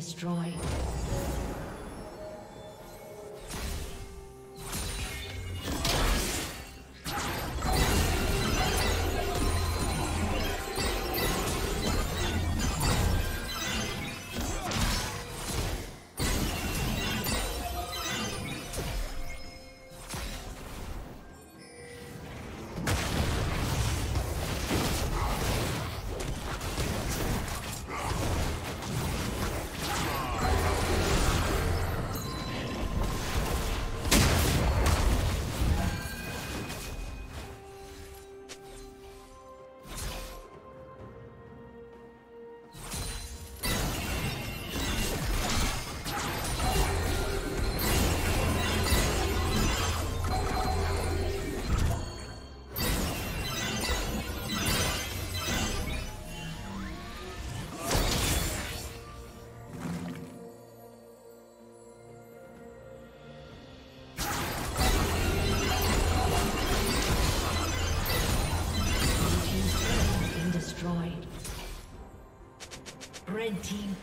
Destroyed.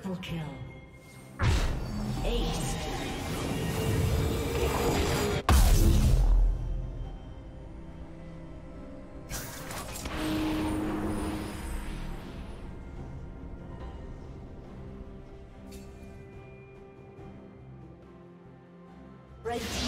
Triple kill. Ace. Red team.